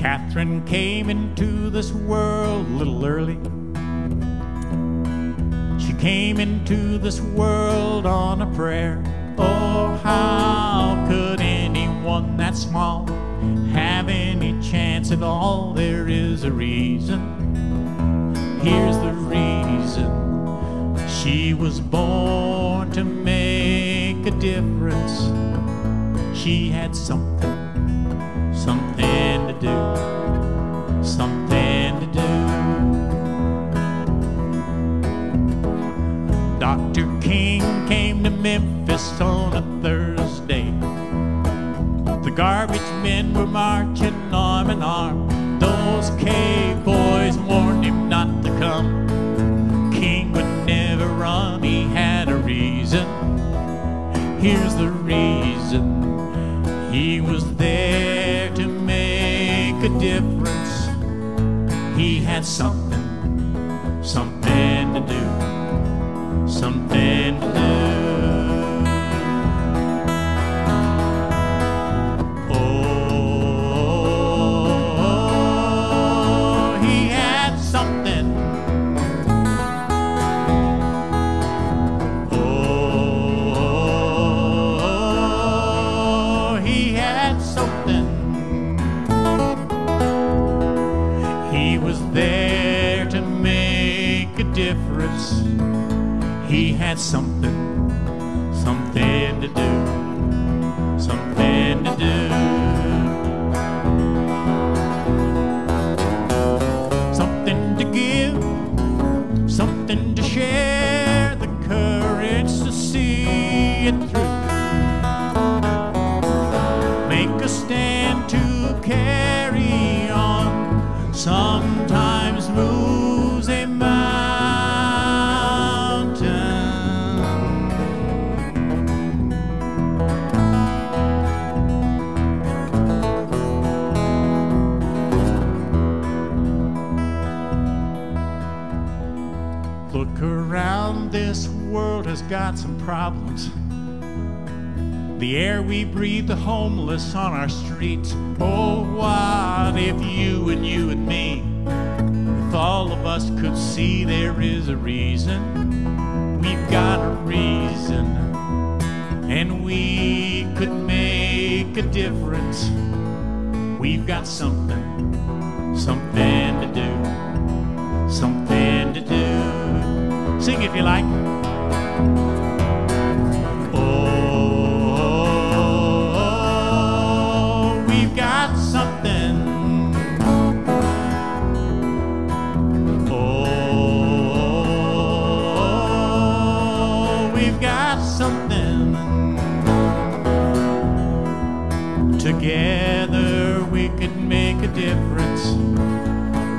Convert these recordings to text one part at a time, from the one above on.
Catherine came into this world a little early. She came into this world on a prayer. Oh, how could anyone that small have any chance at all? There is a reason. Here's the reason. She was born to make a difference. She had something, Memphis on a Thursday. The garbage men were marching arm in arm. Those cave boys warned him not to come. King would never run, he had a reason. Here's the reason. He was there to make a difference. He had something, something to do, something to do. Was there to make a difference. He had something, something to do, something to do. Something to give, something to share, the courage to see it through. Make a stand to carry on, sometimes Look around, this world has got some problems. The air we breathe, the homeless on our streets. Oh, what if you and you and me, if all of us could see there is a reason, we've got a reason, and we could make a difference. We've got something, something to do, if you like. Oh, we've got something. Oh, we've got something. Together we could make a difference.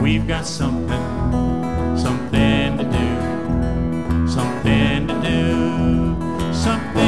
We've got something, something.